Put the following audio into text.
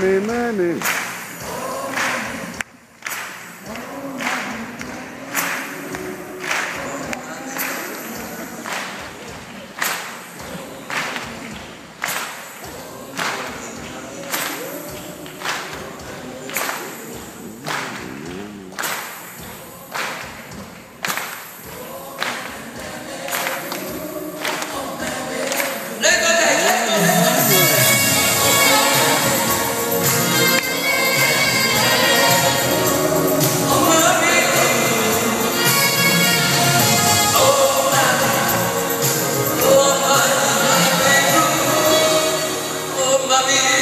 many, many. Amen.